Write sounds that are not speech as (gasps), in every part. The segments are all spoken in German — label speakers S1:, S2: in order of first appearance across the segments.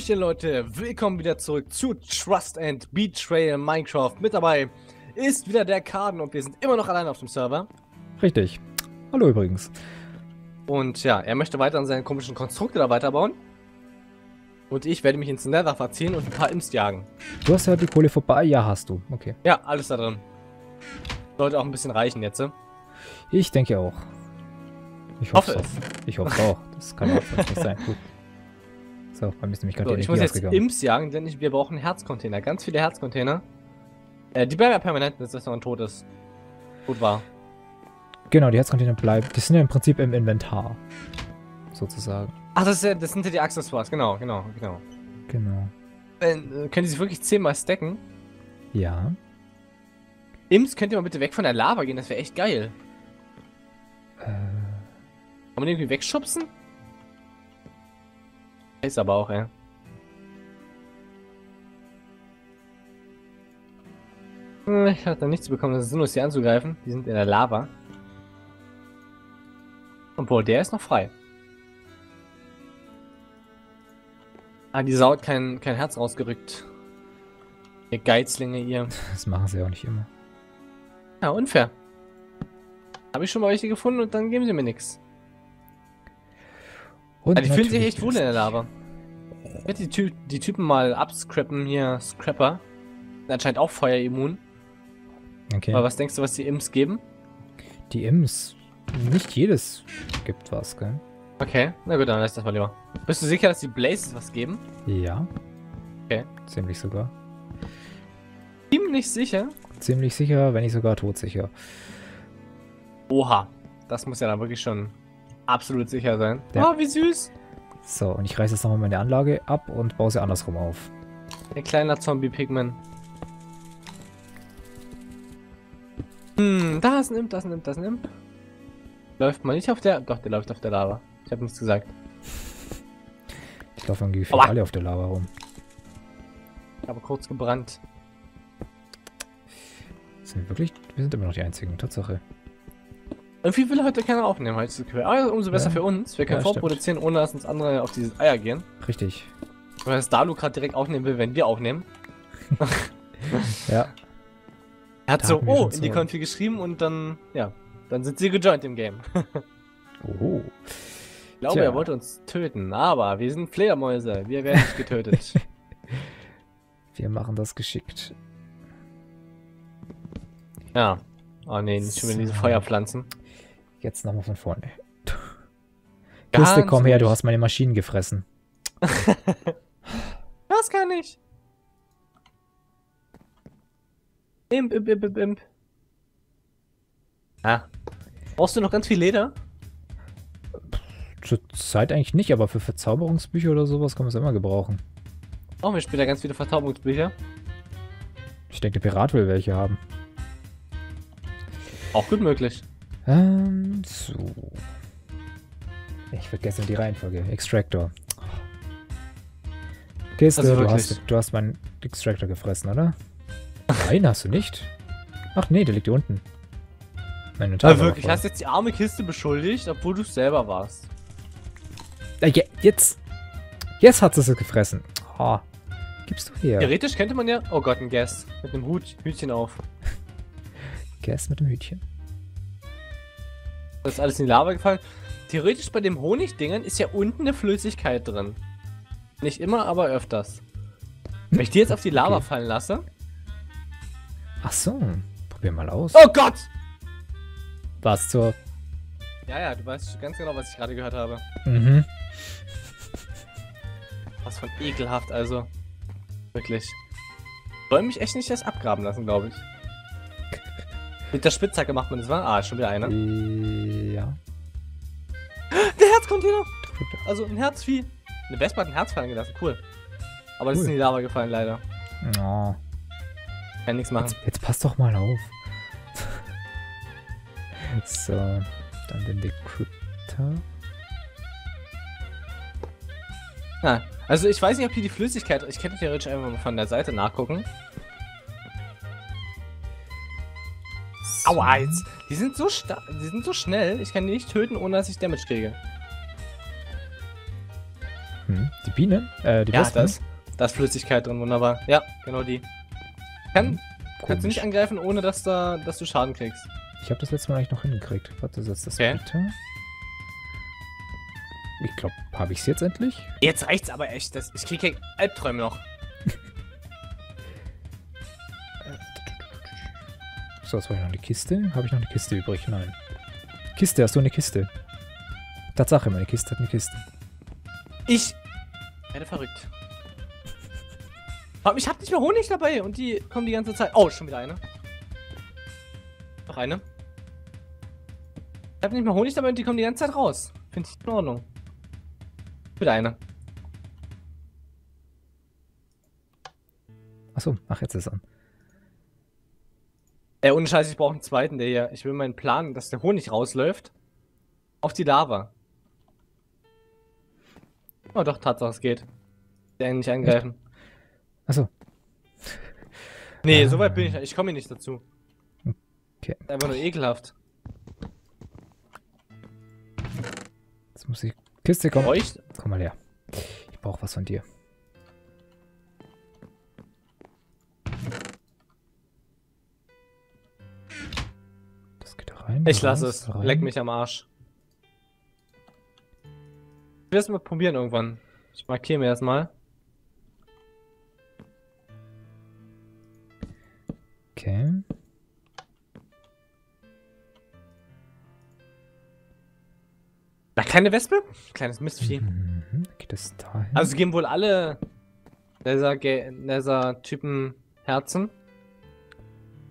S1: Hallöchen Leute, willkommen wieder zurück zu Trust and Betrayal Minecraft. Mit dabei ist wieder der Karden und wir sind immer noch allein auf dem Server.
S2: Richtig. Hallo übrigens.
S1: Und ja, er möchte weiter an seinen komischen Konstrukte da weiterbauen. Und ich werde mich ins Nether verziehen und ein paar Imps jagen.
S2: Du hast ja die Kohle vorbei. Ja, hast du. Okay.
S1: Ja, alles da drin. Sollte auch ein bisschen reichen jetzt.
S2: Ich denke auch. Ich hoffe, hoffe es. Ich hoffe auch. Das kann auch (laughs) nicht sein. Gut. So, bei mir ist nämlich gerade
S1: so, Ich muss jetzt Imps jagen, denn wir brauchen Herzcontainer. Ganz viele Herzcontainer. Äh, die bleiben ja permanent, bis das noch ein tot ist. Gut war.
S2: Genau, die Herzcontainer bleiben. Die sind ja im Prinzip im Inventar. Sozusagen.
S1: Ach, das, ja, das sind ja die Accessoires. Genau, genau, genau.
S2: Genau.
S1: Äh, können die sich wirklich zehnmal stacken?
S2: Ja.
S1: Imps, könnt ihr mal bitte weg von der Lava gehen? Das wäre echt geil. Äh. Kann man irgendwie wegschubsen? Ist aber auch, ja. Hm, ich hatte nichts bekommen, das ist sinnlos, sie anzugreifen. Die sind in der Lava. Obwohl, der ist noch frei. Ah, die Sau hat kein, kein Herz rausgerückt. Ihr Geizlinge, ihr.
S2: Das machen sie auch nicht immer.
S1: Ja, unfair. Habe ich schon mal welche gefunden und dann geben sie mir nichts. Und also die fühlen sich echt wohl in der Lava. Ich werde die, Ty die Typen mal abscrappen hier, Scrapper. Anscheinend auch feuerimmun. Okay. Aber was denkst du, was die Imps geben?
S2: Die Imps? Nicht jedes gibt was, gell?
S1: Okay, na gut, dann lass das mal lieber. Bist du sicher, dass die Blazes was geben?
S2: Ja.
S1: Okay.
S2: Ziemlich sogar.
S1: Ziemlich sicher?
S2: Ziemlich sicher, wenn nicht sogar todsicher.
S1: Oha. Das muss ja dann wirklich schon absolut sicher sein. Ja. Oh, wie süß.
S2: So, und ich reiße jetzt nochmal meine Anlage ab und baue sie andersrum auf.
S1: Ein kleiner Zombie-Pigman. Hm, da ist ein Imp, da ist ein Imp, da ist ein Imp. Läuft man nicht auf der... Doch, der läuft auf der Lava. Ich habe nichts gesagt.
S2: Ich laufe irgendwie alle auf der Lava rum.
S1: Ich habe kurz gebrannt.
S2: Sind wir wirklich... Wir sind immer noch die einzigen, Tatsache.
S1: Irgendwie will heute keiner aufnehmen, heute Aber ah, umso besser ja. für uns. Wir können ja, vorproduzieren, ohne dass uns andere auf dieses Eier gehen.
S2: Richtig.
S1: Weil das Dalu gerade direkt aufnehmen will, wenn wir aufnehmen. (laughs)
S2: ja.
S1: Er hat da so, oh, in die Konfi geschrieben und dann, ja, dann sind sie gejoint im Game. (laughs)
S2: oh.
S1: Ich glaube, Tja. er wollte uns töten, aber wir sind Fledermäuse. Wir werden nicht getötet. (laughs)
S2: wir machen das geschickt.
S1: Ja. Oh nee, nicht schon wieder diese Feuerpflanzen.
S2: Jetzt nochmal von vorne. Kiste, komm her, du hast meine Maschinen gefressen. (laughs)
S1: das kann ich. Imp, imp, imp, imp, imp. Ah. Brauchst du noch ganz viel Leder?
S2: Zur Zeit eigentlich nicht, aber für Verzauberungsbücher oder sowas kann man es immer gebrauchen.
S1: Brauchen wir später ganz viele Verzauberungsbücher?
S2: Ich denke, der Pirat will welche haben.
S1: Auch gut möglich.
S2: Ähm, so. Ich vergesse die Reihenfolge. Extractor. Kiste, also du, hast, du hast meinen Extractor gefressen, oder? Nein, hast du nicht. Ach nee, der liegt hier unten.
S1: Meine Tage also wirklich, hast jetzt die arme Kiste beschuldigt, obwohl du es selber warst.
S2: Ja, jetzt. Jetzt hat es gefressen. Oh, gibst du her.
S1: Theoretisch könnte man ja. Oh Gott, ein Guest. Mit einem Hut, Hütchen auf.
S2: Guest mit dem Hütchen.
S1: Das ist alles in die Lava gefallen. Theoretisch bei dem Honigdingern ist ja unten eine Flüssigkeit drin. Nicht immer, aber öfters. Wenn ich die jetzt auf die Lava okay. fallen lasse.
S2: Ach so. Probier mal aus.
S1: Oh Gott!
S2: Was zur.
S1: Ja, ja, du weißt ganz genau, was ich gerade gehört habe.
S2: Mhm.
S1: Was von ekelhaft, also. Wirklich. Wollen mich echt nicht erst abgraben lassen, glaube ich. Mit der Spitzhacke macht man das, wa? Ah, schon wieder einer.
S2: Ja.
S1: Der Herzcontainer! Also ein Herzvieh. Eine Wespe hat ein Herz fallen gelassen, cool. Aber cool. das ist in die Lava gefallen, leider.
S2: Oh.
S1: Kann nichts machen.
S2: Jetzt, jetzt passt doch mal auf. (laughs) so, dann den Decryptor.
S1: Ah, also ich weiß nicht, ob hier die Flüssigkeit... Ich könnte theoretisch einfach mal von der Seite nachgucken. Aua, jetzt. Die sind so stark, die sind so schnell, ich kann die nicht töten, ohne dass ich Damage kriege.
S2: Hm, die Bienen? Äh, die
S1: Ja, da ist, da ist Flüssigkeit drin, wunderbar. Ja, genau die. Kann, kannst du nicht angreifen, ohne dass, da, dass du Schaden kriegst.
S2: Ich habe das letzte Mal eigentlich noch hingekriegt. Warte, setz das okay. bitte. Ich glaube, habe ich es jetzt endlich?
S1: Jetzt reicht's aber echt. Das, ich kriege Albträume noch.
S2: So, was war noch eine Kiste? Habe ich noch eine Kiste übrig? Nein. Kiste, hast du eine Kiste? Tatsache, meine Kiste hat eine Kiste.
S1: Ich werde verrückt. Ich hab nicht mehr Honig dabei und die kommen die ganze Zeit. Oh, schon wieder eine. Noch eine. Ich hab nicht mehr Honig dabei und die kommen die ganze Zeit raus. Finde ich in Ordnung. Wieder eine.
S2: Achso, ach, jetzt ist es an.
S1: Ey, ohne Scheiß, ich brauche einen zweiten, der hier. Ich will meinen Plan, dass der Honig rausläuft. Auf die Lava. Oh doch, Tatsache, es geht. Der nicht angreifen.
S2: Achso.
S1: Nee, ah. so weit bin ich. Ich komme hier nicht dazu.
S2: Okay.
S1: Einfach nur ekelhaft.
S2: Jetzt muss die Kiste kommen. Bräucht? Komm mal her. Ich brauche was von dir. Rein.
S1: Ich lasse es. Rein. Leck mich am Arsch. Ich will es mal probieren irgendwann. Ich markiere mir erstmal.
S2: Okay.
S1: Na, kleine Wespe? Kleines Mistvieh.
S2: Mhm. Geht es dahin?
S1: Also geben wohl alle Nether-Typen Herzen.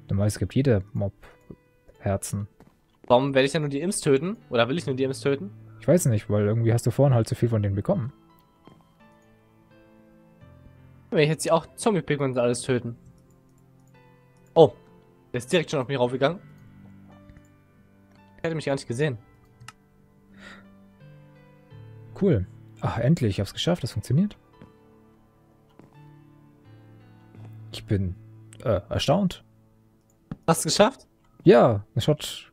S2: Normal, es gibt jede Mob Herzen.
S1: Warum werde ich ja nur die Imps töten? Oder will ich nur die Imps töten?
S2: Ich weiß nicht, weil irgendwie hast du vorhin halt zu viel von denen bekommen.
S1: Wenn ich jetzt die auch Zombie-Pigments alles töten. Oh, der ist direkt schon auf mich raufgegangen. Ich hätte mich gar nicht gesehen.
S2: Cool. Ach, endlich, ich hab's geschafft, das funktioniert. Ich bin äh, erstaunt.
S1: Hast du geschafft?
S2: Ja, es schaut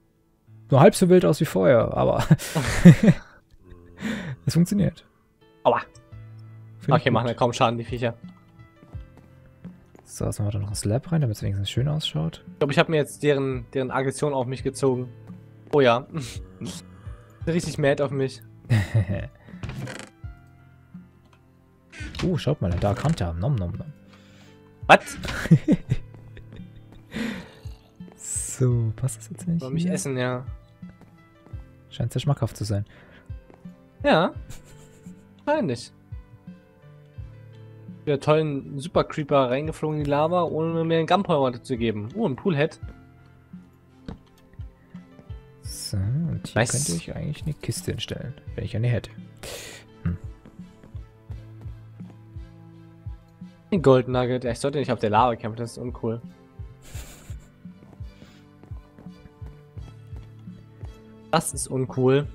S2: nur halb so wild aus wie vorher, aber (laughs) es funktioniert.
S1: Aua. Find okay, machen ja kaum Schaden, die Viecher.
S2: So, jetzt machen wir da noch ein Slab rein, damit es wenigstens schön ausschaut.
S1: Ich glaube, ich habe mir jetzt deren, deren Aggression auf mich gezogen. Oh ja. (laughs) Richtig mad auf mich. (laughs)
S2: uh, schaut mal, da Hunter. Nom nom nom.
S1: Was?
S2: So, passt das jetzt nicht?
S1: Soll mich essen, ja.
S2: Scheint sehr schmackhaft zu sein.
S1: Ja. Wahrscheinlich wieder tollen Super Creeper reingeflogen in die Lava, ohne mir einen Gunpowder zu geben. Oh, ein Poolhead.
S2: So, und hier nice. könnte ich eigentlich eine Kiste hinstellen, wenn ich eine hätte. Hm.
S1: Ein Gold Nugget. Ja, ich sollte nicht auf der Lava kämpfen, das ist uncool. Das ist uncool.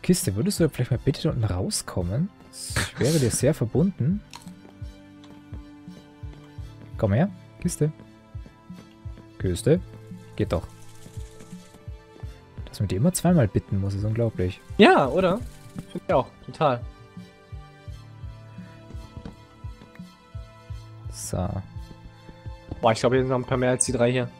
S2: Kiste, würdest du vielleicht mal bitte unten rauskommen? Ich wäre dir sehr verbunden. Komm her, Kiste. Küste. Geht doch. Dass man die immer zweimal bitten muss, ist unglaublich.
S1: Ja, oder? Finde ich auch, total.
S2: So.
S1: Boah, ich glaube, hier sind noch ein paar mehr als die drei hier.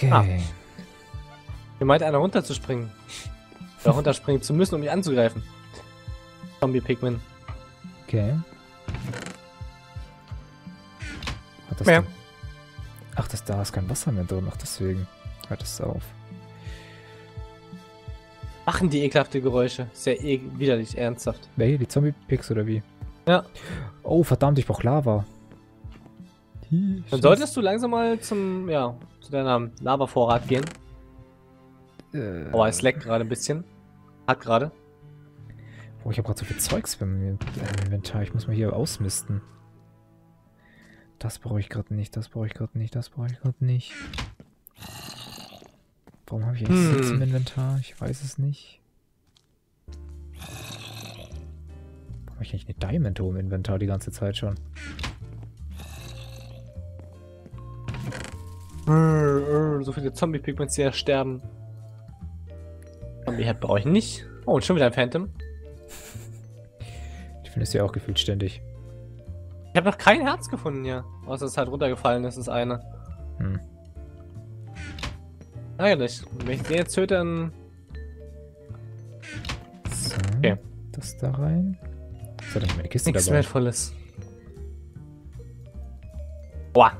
S2: Okay. Ah.
S1: Hier meint einer runterzuspringen (laughs) da runterspringen zu müssen, um mich anzugreifen. Zombie Pikmin.
S2: Okay. Hat das mehr. Ach, das da ist kein Wasser mehr drin, ach deswegen. Hört es auf.
S1: Machen die ekelhafte Geräusche. Sehr e widerlich, ernsthaft.
S2: Wer hier, die Zombie-Picks oder wie?
S1: Ja.
S2: Oh, verdammt, ich brauch Lava.
S1: Dann solltest du langsam mal zum, ja, zu deinem Lava-Vorrat gehen. Äh, oh, es leckt gerade ein bisschen. Hat gerade.
S2: Boah, ich habe gerade so viel Zeugs beim Inventar. Ich muss mal hier ausmisten. Das brauche ich gerade nicht, das brauche ich gerade nicht, das brauche ich gerade nicht. Warum habe ich eigentlich hm. Sitz im Inventar? Ich weiß es nicht. Warum habe ich eigentlich eine Diamond im Inventar die ganze Zeit schon?
S1: So viele Zombie-Pigments, die ja sterben. Hat brauche ich nicht. Oh, und schon wieder ein Phantom.
S2: Ich finde es ja auch gefühlt ständig.
S1: Ich habe noch kein Herz gefunden hier. Außer es ist halt runtergefallen ist, das eine.
S2: Hm.
S1: Ärgerlich. Wenn ich den jetzt töte, dann...
S2: So,
S1: Okay.
S2: das da rein. Was hat denn meine Kiste
S1: Nichts
S2: dabei?
S1: Wertvolles. Boah.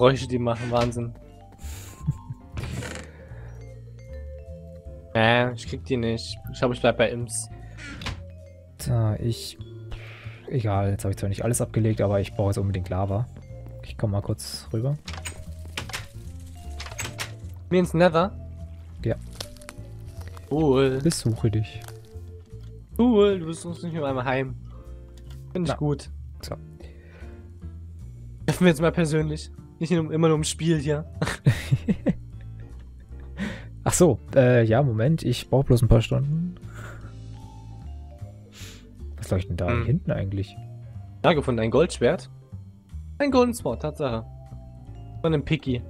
S1: Geräusche, die machen Wahnsinn. (laughs) äh, ich krieg die nicht. Ich glaube, ich bleib bei Imps.
S2: Da, ich. Egal, jetzt habe ich zwar nicht alles abgelegt, aber ich brauche jetzt unbedingt Lava. Ich komme mal kurz rüber.
S1: Mir ins Nether?
S2: Ja.
S1: Cool.
S2: Besuche dich.
S1: Cool, du bist uns nicht mehr einmal heim. Finde ich
S2: Na.
S1: gut.
S2: So.
S1: Treffen wir jetzt mal persönlich. Nicht nur, immer nur im Spiel hier. (laughs)
S2: Ach so, äh, ja, Moment, ich brauche bloß ein paar Stunden. Was leuchtet denn da
S1: Hm.
S2: hinten eigentlich?
S1: Ja, gefunden. Ein Goldschwert. Ein Golden Sword, Tatsache. Von einem Picky.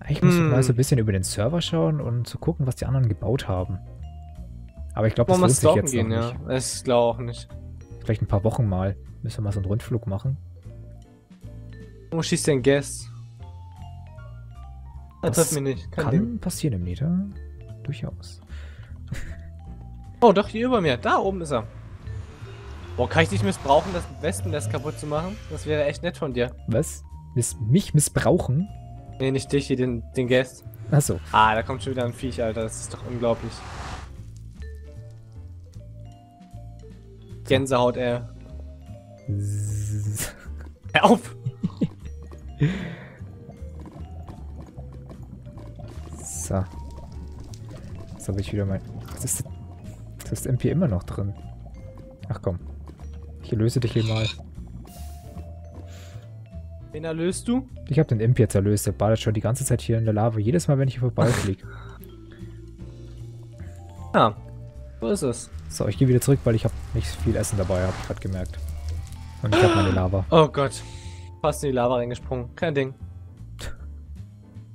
S2: Eigentlich muss ich
S1: Hm.
S2: mal so ein bisschen über den Server schauen und zu gucken, was die anderen gebaut haben. Aber ich glaube, das lohnt sich jetzt
S1: gehen,
S2: noch
S1: ja.
S2: nicht.
S1: Das glaube auch nicht.
S2: Vielleicht ein paar Wochen mal. Müssen wir mal so einen Rundflug machen.
S1: Wo schießt denn Guest? Das
S2: Das
S1: trifft mich nicht. Kein
S2: Kann
S1: Ding.
S2: passieren im Nether. Durchaus.
S1: Oh, doch, hier über mir. Da oben ist er. Boah, kann ich dich missbrauchen, das Wespennest kaputt zu machen? Das wäre echt nett von dir.
S2: Was? Miss mich missbrauchen?
S1: Nee, nicht dich hier, den, den Guest.
S2: Achso.
S1: Ah, da kommt schon wieder ein Viech, Alter. Das ist doch unglaublich. Gänsehaut, ey. (laughs) Hör auf!
S2: So. Jetzt habe ich wieder mein. Was ist das? Das ist MP immer noch drin. Ach komm. Ich erlöse dich hier mal.
S1: Wen erlöst du?
S2: Ich habe den Imp jetzt erlöst. Der badet schon die ganze Zeit hier in der Lava. Jedes Mal, wenn ich hier vorbeifliege.
S1: Ja, so ist es.
S2: so, ich gehe wieder zurück, weil ich habe nicht viel Essen dabei, habe ich gerade gemerkt. Und ich habe meine Lava.
S1: Oh Gott. Fast in die Lava reingesprungen. Kein Ding.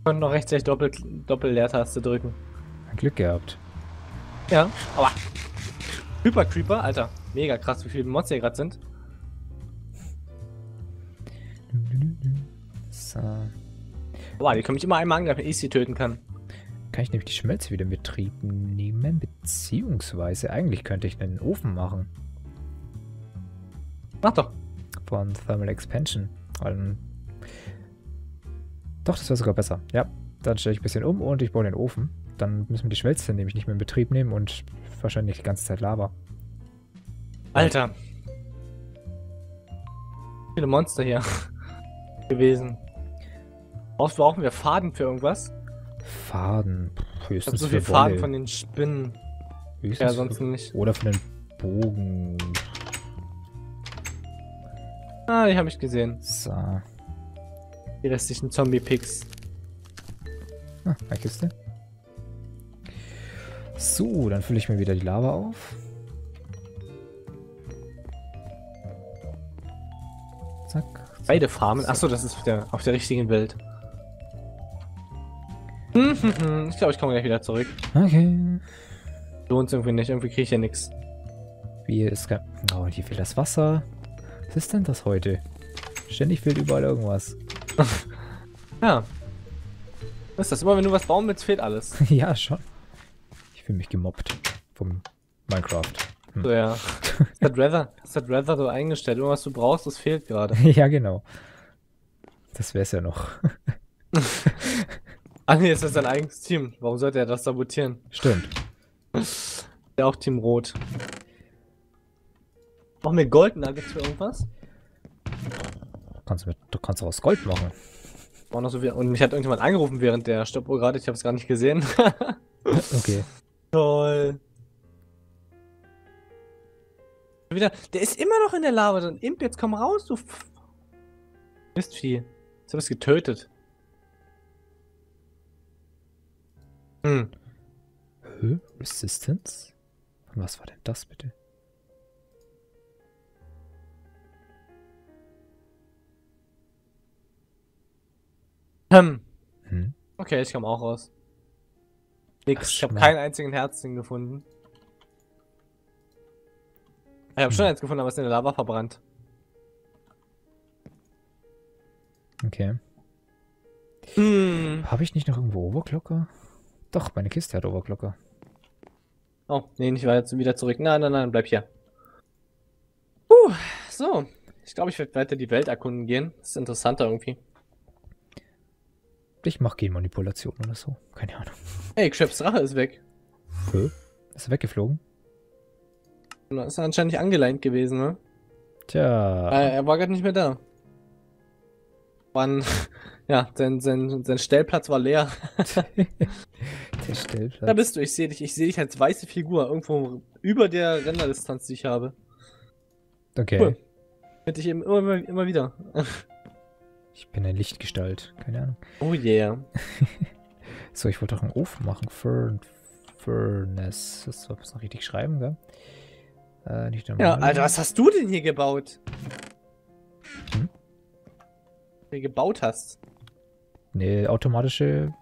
S1: Konnte noch rechtzeitig Doppel, Doppel-Leertaste drücken.
S2: Glück gehabt.
S1: Ja, aber. Hyper Creeper, Alter. Mega krass, wie viele Mods hier gerade sind.
S2: So.
S1: Boah, die können mich immer einmal angreifen, wenn ich sie töten kann.
S2: Kann ich nämlich die Schmelze wieder in Betrieb nehmen? Beziehungsweise, eigentlich könnte ich einen Ofen machen.
S1: Mach doch.
S2: Von Thermal Expansion. Weil dann- Doch, das wäre sogar besser. Ja, dann stelle ich ein bisschen um und ich baue den Ofen. Dann müssen wir die Schmelze nämlich nicht mehr in Betrieb nehmen und wahrscheinlich die ganze Zeit Lava.
S1: Alter. Viele Monster hier (laughs) gewesen. Brauchst- Brauchen wir Faden für irgendwas?
S2: Faden. Pff,
S1: Ich
S2: höchstens
S1: so viel
S2: für
S1: Faden
S2: Wolle.
S1: von den Spinnen.
S2: Höchstens
S1: Ja, sonst nicht.
S2: Oder für den Bogen.
S1: Ah, die habe ich gesehen.
S2: So.
S1: Die restlichen Zombie-Picks.
S2: Ah, eine Kiste. So, dann fülle ich mir wieder die Lava auf. Zack. zack,
S1: Beide Farmen. Achso, das ist auf der, auf der richtigen Welt. Hm, hm, hm. Ich glaube, ich komme gleich wieder zurück.
S2: Okay.
S1: Lohnt irgendwie nicht. Irgendwie kriege ich ja nichts.
S2: Wie ist kein... Oh, hier fehlt das Wasser. Was ist denn das heute? Ständig fehlt überall irgendwas. (laughs)
S1: Ja. Was ist das? Immer wenn du was bauen willst, fehlt alles. (laughs)
S2: ja, schon. Ich fühle mich gemobbt vom Minecraft.
S1: So, ja. Das hat Rather, das hat Rather so eingestellt. Irgendwas du brauchst, das fehlt gerade. (laughs)
S2: ja, genau. Das wär's ja noch.
S1: Ah, nee, ist das sein eigenes Team. Warum sollte er das sabotieren?
S2: Stimmt.
S1: Ja, auch Team Rot. Brauchen wir Gold Nuggets für irgendwas?
S2: Kannst du, mit, du kannst auch aus Gold machen.
S1: War noch so viel. Und mich hat irgendjemand angerufen während der Stoppuhr gerade. Ich habe es gar nicht gesehen. (laughs)
S2: Okay.
S1: Toll. Wieder, der ist immer noch in der Lava drin. Imp, jetzt komm raus, du Mistvieh. Jetzt hab ich's getötet. Hm.
S2: Resistance? Und was war denn das bitte?
S1: Hm.
S2: Hm.
S1: Okay, ich komme auch raus.
S2: Ach,
S1: Nix. Ich habe keinen einzigen Herzchen gefunden. Ich habe schon
S2: Hm.
S1: eins gefunden, aber es ist in der Lava verbrannt.
S2: Okay.
S1: Hm.
S2: Habe ich nicht noch irgendwo Overclocker? Doch, meine Kiste hat Overclocker.
S1: Oh, nee, nicht weiter, wieder zurück. Nein, nein, nein, bleib hier. Puh, so. Ich glaube, ich werde weiter die Welt erkunden gehen. Das ist interessanter irgendwie.
S2: Ich mache Genmanipulation oder so. Keine Ahnung.
S1: Ey, Krebs Drache ist weg.
S2: Hä? Ist er weggeflogen?
S1: Ist anscheinend nicht angeleint gewesen, ne?
S2: Tja.
S1: Äh, er war gerade nicht mehr da. Wann, (laughs) ja, sein, sein, sein Stellplatz war leer. (laughs)
S2: Der Stellplatz.
S1: Da bist du, ich sehe dich, ich sehe dich als weiße Figur, irgendwo über der Renderdistanz, die ich habe.
S2: Okay.
S1: Cool. Finde ich eben immer, immer wieder. (laughs)
S2: Ich bin eine Lichtgestalt. Keine Ahnung.
S1: Oh yeah. (laughs)
S2: So, ich wollte doch einen Ofen machen. Fern Furnace. Das soll es noch richtig schreiben, gell? Äh, nicht
S1: Ja,
S2: normal.
S1: Alter, was hast du denn hier gebaut?
S2: Hm?
S1: Hier gebaut hast.
S2: Eine automatische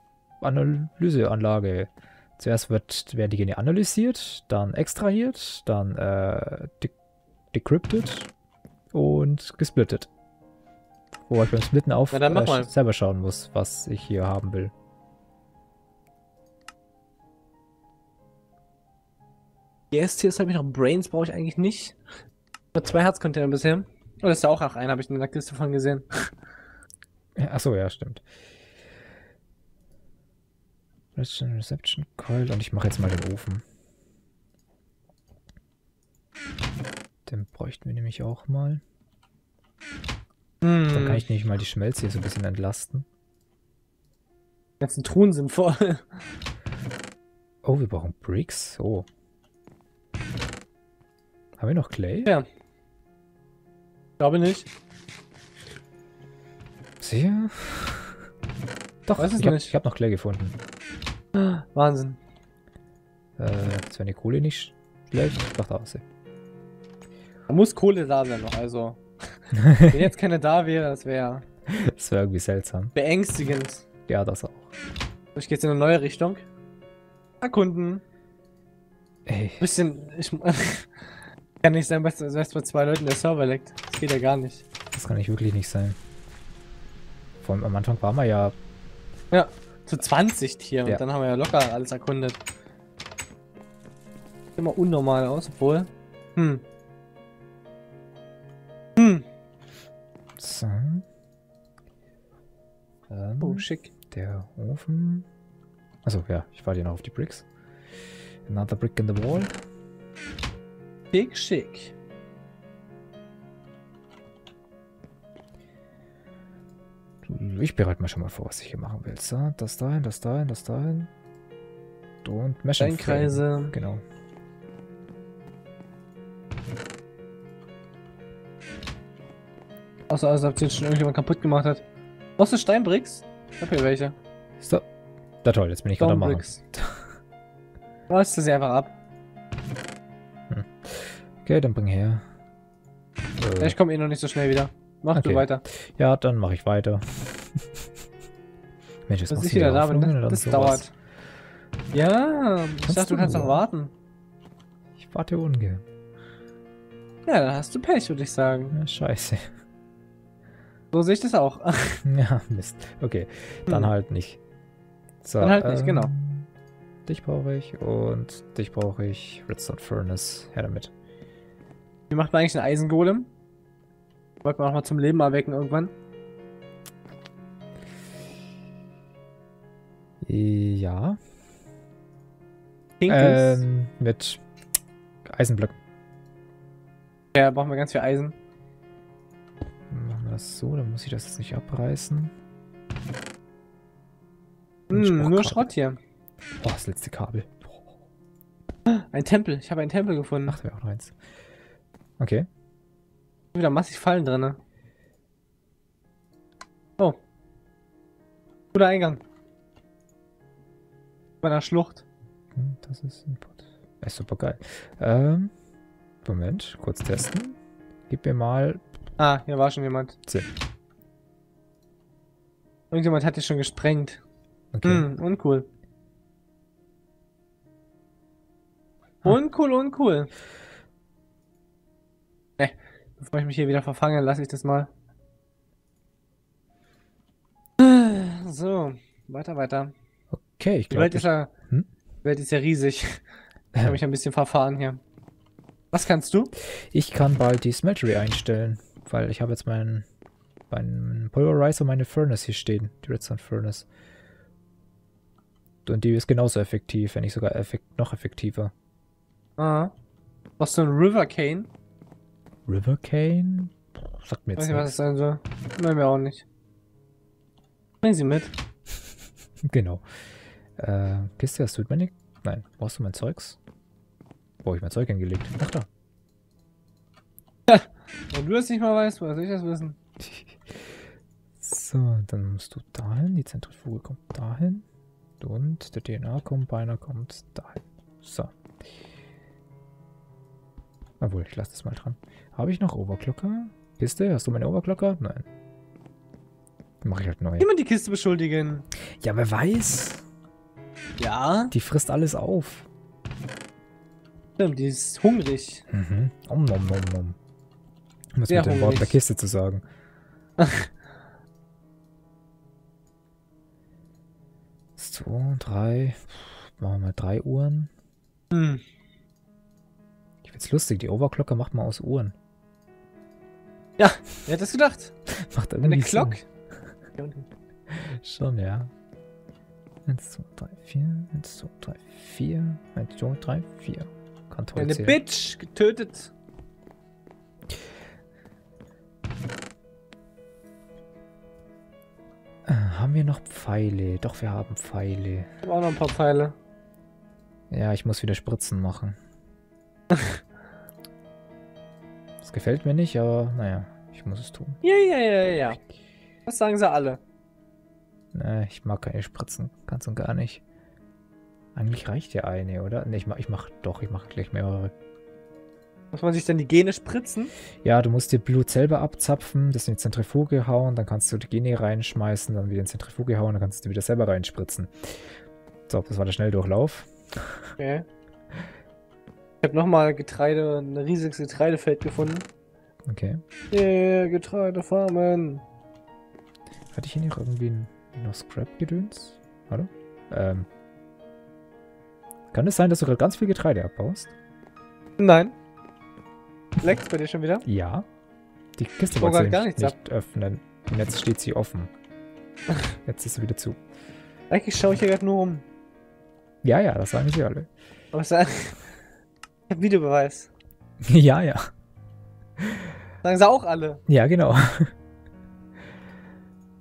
S2: Analyseanlage. Zuerst wird, werden die Gene analysiert, dann extrahiert, dann äh, de decrypted und gesplittet. Wobei ich beim Splitten auf äh, selber schauen muss, was ich hier haben will.
S1: Yes, hier ist halt noch Brains, brauche ich eigentlich nicht. Nur zwei Herzcontainer bisher. Oh, das ist ja auch noch einer, habe ich in der Kiste von gesehen.
S2: Achso, ja, stimmt. Reception, Reception, Coil und ich mache jetzt mal den Ofen. Den bräuchten wir nämlich auch mal. Dann
S1: Hm.
S2: kann ich nämlich mal die Schmelze hier so ein bisschen entlasten.
S1: Die ganzen Truhen sind voll.
S2: Oh, wir brauchen Bricks. Oh. Haben wir noch Clay?
S1: Ja. Glaube nicht.
S2: Sicher? Doch,
S1: Weiß
S2: ich habe
S1: nicht.
S2: hab noch Clay gefunden.
S1: Wahnsinn.
S2: Äh, jetzt wäre die Kohle nicht schlecht. Doch, da ist sie.
S1: Da muss Kohle da sein noch, also. Wenn jetzt keine da wäre, das wäre (laughs)
S2: das wäre irgendwie seltsam.
S1: beängstigend.
S2: Ja, das auch.
S1: Ich gehe jetzt in eine neue Richtung. Erkunden.
S2: Ey,
S1: Bisschen. Ich, (laughs) kann nicht sein, dass dass bei zwei Leuten der Server leckt. Das geht ja gar nicht.
S2: das kann nicht wirklich nicht sein. Vor allem am Anfang war man ja
S1: Ja, zu 20 Tieren
S2: Ja.
S1: und dann haben wir ja locker alles erkundet. Sieht immer unnormal aus, obwohl. Hm.
S2: Ähm,
S1: Oh, schick.
S2: der Ofen. Also ja, ich warte hier noch auf die Bricks. Another brick in the wall.
S1: Schick, schick.
S2: Ich bereite mal schon mal vor, was ich hier machen will. So, das dahin, das dahin, das dahin. Und Mesh.
S1: Steinkreise.
S2: Genau.
S1: Außer als ob den schon irgendjemand kaputt gemacht hat. Brauchst du Steinbricks? Ich hab hier welche.
S2: So. Na toll, jetzt bin ich gerade am machen.
S1: Reißt du sie einfach ab.
S2: Okay, dann bring her. Äh,
S1: Ich komme eh noch nicht so schnell wieder. Mach
S2: Okay.
S1: du weiter.
S2: ja, dann mache ich weiter. (laughs) Mensch, jetzt machst
S1: ich
S2: du
S1: wieder da bin.
S2: Hoffnungen und
S1: Das, dauert. Ja, ich
S2: Kannst
S1: dachte, du
S2: du
S1: kannst noch warten.
S2: Ich warte ungern.
S1: Ja, dann hast du Pech, würde ich sagen.
S2: Ja, scheiße.
S1: So sehe ich das auch. (laughs)
S2: Ja, Mist. Okay, dann
S1: Hm.
S2: halt nicht. So,
S1: Dann halt nicht, genau.
S2: Dich brauche ich und dich brauche ich. Redstone Furnace. Her damit.
S1: Wie macht man eigentlich einen Eisengolem? Wollte man auch mal zum Leben erwecken irgendwann.
S2: Ja. Ähm, mit Eisenblöcken.
S1: Ja, brauchen wir ganz viel Eisen.
S2: So, dann muss ich das jetzt nicht abreißen.
S1: Hm, nur. Schrott hier.
S2: Oh, das letzte Kabel. Oh,
S1: Ein Tempel. Ich habe einen Tempel gefunden.
S2: ach, da wäre auch noch eins. Okay.
S1: Wieder massig Fallen drin. Oh. Guter Eingang. Bei einer Schlucht.
S2: Hm, Das ist Input. Ist super geil. Ähm, Moment, kurz testen. Gib mir mal
S1: Ah, hier war schon jemand.
S2: 10.
S1: Irgendjemand hat die schon gesprengt.
S2: Okay.
S1: Hm, uncool.
S2: Ah.
S1: Uncool, uncool. Ne, bevor ich mich hier wieder verfange, lasse ich das mal. So, weiter, weiter.
S2: Okay, ich
S1: Die Welt
S2: glaube,
S1: ist ja,
S2: Hm?
S1: die Welt ist ja riesig. Ich habe mich ein bisschen verfahren hier. Was kannst du?
S2: ich kann bald die Smeltery einstellen, weil ich habe jetzt meinen mein Pulverizer und meine Furnace hier stehen, die Redstone Furnace. Und die ist genauso effektiv, wenn nicht sogar effekt noch effektiver.
S1: Ah. Was ein River Cane?
S2: River Cane? Sagt mir
S1: Weiß
S2: jetzt
S1: nicht, was das sein soll. Nein, mir auch nicht. Bring sie mit. (laughs)
S2: Genau. Äh, Kiste, tut mir nicht. Nein, brauchst du mein Zeugs? Wo hab ich mein Zeug hingelegt? Ach da. (laughs)
S1: Wenn du das nicht mal weißt, woher soll ich das wissen?
S2: So, dann musst du dahin. Die Zentrifuge kommt dahin. Und der DNA-Combiner kommt dahin. So. Obwohl, ich lasse das mal dran. Habe ich noch Overclocker? Kiste, hast du meine Overclocker? Nein. Mache ich halt neu.
S1: Immer die Kiste beschuldigen.
S2: Ja, wer weiß.
S1: Ja?
S2: Die frisst alles auf.
S1: Stimmt, die ist hungrig.
S2: Mhm. Om nom nom nom. Um es mit dem Wort. Kiste zu sagen. (laughs) so, drei. Machen wir mal drei Uhren.
S1: Hm.
S2: Ich find's lustig, die Overclocker macht man aus Uhren.
S1: Wer hätte das gedacht? (laughs)
S2: Macht irgendwie
S1: Eine. Glock? (laughs)
S2: Schon, ja. 1, 2, 3, 4. 1, 2, 3, 4. 1, 2, 3, 4. Kann toll
S1: Eine. Bitch getötet.
S2: Haben wir noch Pfeile? Doch, wir haben Pfeile.
S1: Ich habe auch noch ein paar Pfeile.
S2: Ja, ich muss wieder Spritzen machen. (laughs) das gefällt mir nicht, aber naja, ich muss es tun.
S1: Ja, ja, ja, ja. Das sagen sie alle.
S2: Nee, ich mag keine Spritzen, ganz und gar nicht. Eigentlich reicht ja eine, oder? Nee, ich mach, ich mach doch, ich mach gleich mehrere.
S1: Muss man sich dann die Gene spritzen?
S2: Ja, du musst dir Blut selber abzapfen, das in die Zentrifuge hauen, dann kannst du die Gene reinschmeißen, dann wieder in die Zentrifuge hauen, dann kannst du wieder selber reinspritzen. So, das war der Schnelldurchlauf.
S1: Okay. Ich habe nochmal Getreide, ein riesiges Getreidefeld gefunden.
S2: Okay.
S1: Yeah, Getreidefarmen.
S2: Hatte ich hier noch irgendwie ein, noch Scrap-Gedöns? Hallo? Ähm. Kann es sein, dass du gerade ganz viel Getreide abbaust?
S1: Nein. Leckt's bei dir schon wieder?
S2: Ja. Die Kiste
S1: Ich
S2: wollte
S1: gar nichts
S2: nicht öffnen. Und jetzt steht sie offen. (laughs) Jetzt ist sie wieder zu.
S1: Eigentlich schaue ich hier gerade nur um.
S2: Ja, ja, das sagen sie alle.
S1: Aber es ich hab Videobeweis. (laughs)
S2: ja, ja.
S1: Sagen sie auch alle.
S2: Ja, genau.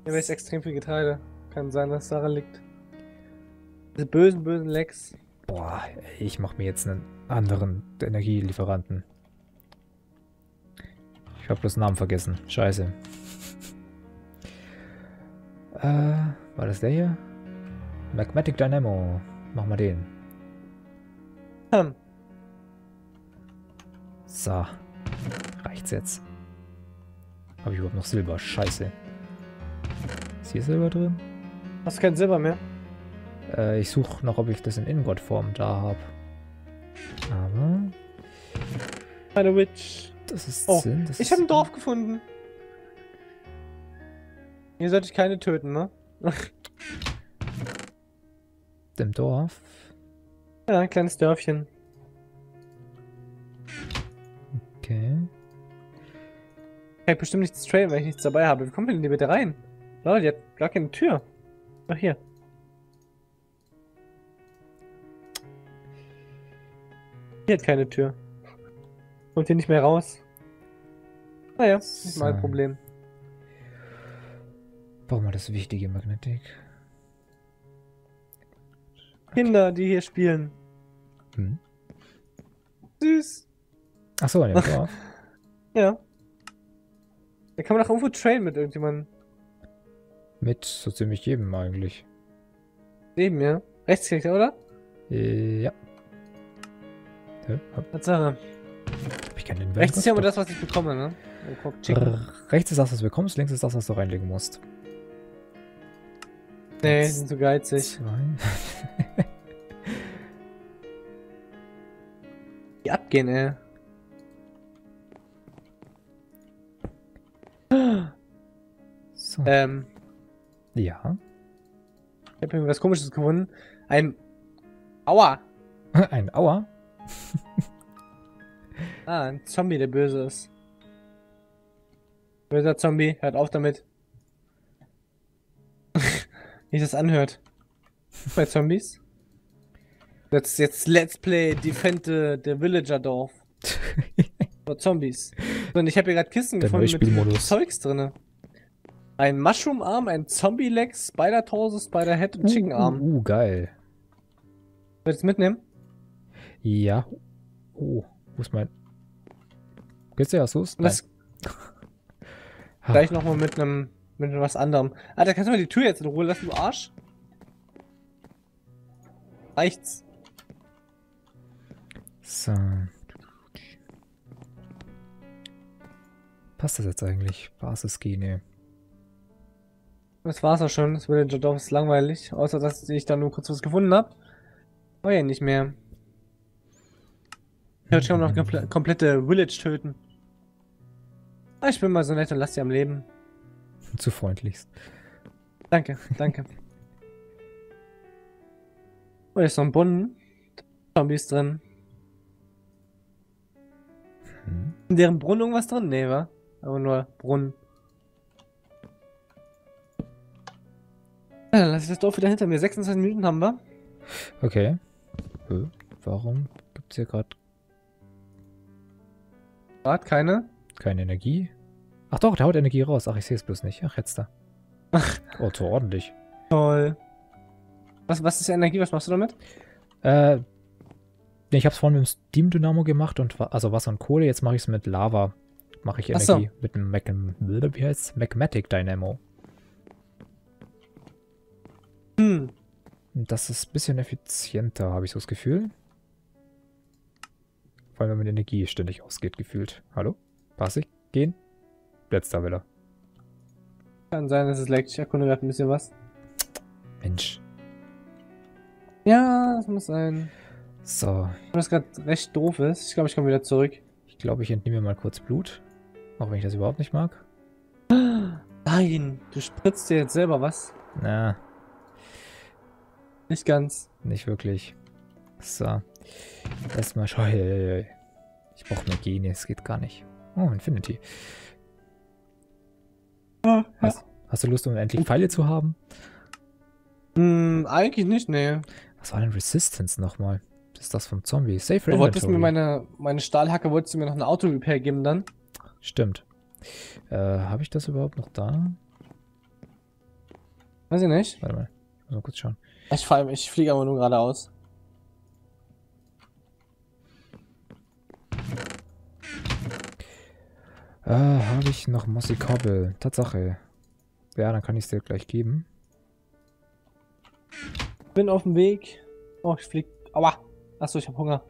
S1: Ja, ist extrem viel Getreide. Kann sein, dass es daran liegt. Diese bösen, bösen Lecks.
S2: Boah, ich mach mir jetzt einen anderen Energielieferanten. Ich hab bloß den Namen vergessen. Scheiße. Äh, war das der hier? Magmatic Dynamo. Mach mal den.
S1: Hm.
S2: So. Reicht's jetzt? Habe ich überhaupt noch Silber? Scheiße. Ist hier Silber drin?
S1: Hast du kein Silber mehr?
S2: Äh, ich suche noch, ob ich das in Ingot-Form da habe. Aber
S1: Eine Witch.
S2: Das ist
S1: Oh,
S2: Sinn. Das
S1: Ich habe ein Dorf gefunden. Hier sollte ich keine töten, ne? (laughs)
S2: Im Dorf.
S1: Ja, ein kleines Dörfchen.
S2: Okay.
S1: Kann ich bestimmt nichts traden, wenn ich nichts dabei habe. Wie kommt denn die bitte rein? Leute, die hat gar keine Tür. Ach, hier. Hier hat keine Tür. Kommt hier nicht mehr raus. Naja, nicht mein
S2: So.
S1: Problem.
S2: Brauchen wir das wichtige Magnetik.
S1: Kinder, die hier spielen.
S2: Hm.
S1: Süß.
S2: Achso, (laughs) in dem Dorf.
S1: Ja. Da kann man doch irgendwo traden mit irgendjemandem.
S2: Mit so ziemlich jedem eigentlich.
S1: Neben mir. Rechtsklick, oder?
S2: Äh, ja. Hä?
S1: Tatsache.
S2: Hab keinen
S1: Rechts ist ja immer das, was ich bekomme, ne? Oh.
S2: Rechts ist das, was du bekommst, links ist das, was du reinlegen musst.
S1: Nee, sind zu geizig.
S2: Zwei. (laughs)
S1: Die abgehen, ey. (gasps)
S2: So.
S1: Ähm,
S2: Ja.
S1: ich habe irgendwas komisches gefunden. Ein. Aua! (laughs)
S2: Ein Auer. (laughs)
S1: Ah, ein Zombie, der böse ist. Böser Zombie, hört auf damit. (laughs) Wie das anhört. Bei Zombies. Jetzt, jetzt Let's Play Defend the, the Villager Dorf. (laughs) Vor Zombies. Und ich habe hier gerade Kisten
S2: Der
S1: gefunden mit. Zeugs drinne. Ein Mushroom Arm, ein Zombie Leg, Spider Torso, Spider Head und Chicken Arm.
S2: Uh, uh, geil.
S1: Willst du mitnehmen?
S2: Ja. Oh, wo ist mein... Geht's dir?
S1: Und das
S2: Ah,
S1: gleich nochmal mit einem mit was anderem. Alter, kannst du mal die Tür jetzt in Ruhe lassen, du Arsch? Reicht's.
S2: So. Passt das jetzt eigentlich? Basisgene.
S1: Das war's auch schon. Das Villager Dorf ist langweilig. Außer, dass ich da nur kurz was gefunden hab. War ja nicht mehr. Ich kann noch komple komplette Village töten. Ah, ich bin mal so nett und lass sie am Leben.
S2: Zu freundlichst.
S1: Danke, danke. (laughs) Oh, ist noch ein Brunnen. Zombies drin.
S2: Hm.
S1: In deren Brunnen irgendwas drin? Nee, wa? Aber nur Brunnen. Ja, dann lass ich das Dorf wieder hinter mir. 26 Minuten haben wir.
S2: Okay. Hä? Warum gibt's hier gerade
S1: Gerade keine.
S2: keine Energie? Ach doch, der haut Energie raus. Ach, ich sehe es bloß nicht. Ach, jetzt da. (laughs) Oh, so ordentlich.
S1: Toll. Was, was ist Energie? Was machst du damit?
S2: Äh, ich habe es vorhin mit dem Steam Dynamo gemacht und also Wasser und Kohle. Jetzt mache ich es mit Lava. Mache ich
S1: Ach so.
S2: Energie mit einem Mac wie heißt's? Magmatic Dynamo.
S1: Hm.
S2: Das ist ein bisschen effizienter, habe ich so das Gefühl. Vor allem, wenn die Energie ständig ausgeht, gefühlt. Hallo? Passig? Gehen? Jetzt da wieder.
S1: Kann sein, dass es leckt. Ich erkunde gerade ein bisschen was.
S2: Mensch.
S1: Ja, das muss sein.
S2: So,
S1: Was gerade recht doof ist. Ich glaube, ich komme wieder zurück.
S2: ich glaube, ich entnehme mal kurz Blut. Auch wenn ich das überhaupt nicht mag.
S1: Nein, du spritzt dir jetzt selber was.
S2: Na,
S1: Nicht ganz.
S2: nicht wirklich. So. Erstmal schau. Ich brauche mehr Gene, es geht gar nicht. Oh, Infinity.
S1: Ja.
S2: Hast, hast du Lust, um endlich Pfeile zu haben?
S1: Hm, eigentlich nicht, nee.
S2: Was war denn Resistance nochmal? Das ist das vom Zombie. Safer
S1: Du wolltest mir meine, meine Stahlhacke, wolltest du mir noch eine Auto-Repair geben dann?
S2: Stimmt. Äh, habe ich das überhaupt noch da?
S1: Weiß ich nicht.
S2: Warte mal. Ich muss mal kurz schauen.
S1: Ich, ich fliege aber nur geradeaus.
S2: Äh, habe ich noch Mossy Cobble? Tatsache. Ja, dann kann ich es dir gleich geben.
S1: Bin auf dem Weg. Oh, ich flieg. Aua. Achso, ich hab Hunger.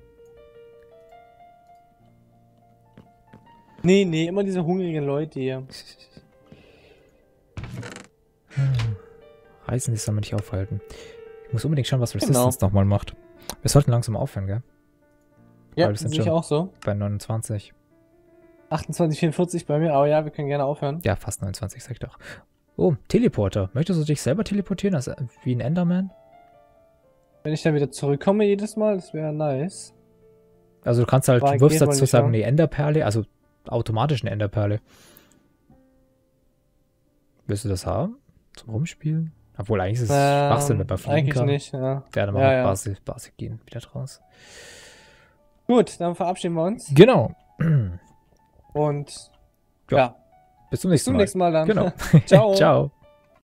S1: Nee, nee, immer diese hungrigen Leute hier.
S2: Reisen, das soll man nicht aufhalten. Ich muss unbedingt schauen, was
S1: Genau.
S2: Resistance nochmal macht. Wir sollten langsam aufhören, gell?
S1: Ja, das
S2: schon-
S1: auch so.
S2: Bei 29.
S1: 28, 44 bei mir, aber ja, wir können gerne aufhören.
S2: Ja, fast 29, sag ich doch. Oh, Teleporter. Möchtest du dich selber teleportieren? Also, wie ein Enderman?
S1: Wenn ich dann wieder zurückkomme jedes Mal, das wäre nice.
S2: Also du kannst halt,
S1: Aber
S2: du wirfst dazu
S1: nicht,
S2: sagen,
S1: ja.
S2: eine Enderperle, also automatisch eine Enderperle. Willst du das haben? Zum Rumspielen? Obwohl eigentlich ist es Schwachsinn, wenn man fliegen
S1: Ähm, eigentlich
S2: kann.
S1: nicht, ja.
S2: Ja, dann
S1: Ja,
S2: machen wir
S1: ja.
S2: Basis, Basis gehen wieder draus.
S1: Gut, dann verabschieden wir uns.
S2: Genau. (clears throat)
S1: Und
S2: Ja.
S1: ja,
S2: Bis zum
S1: bis
S2: nächsten
S1: zum
S2: Mal.
S1: nächsten Mal dann.
S2: Genau. (laughs) (laughs)
S1: Ciao.
S2: Ciao.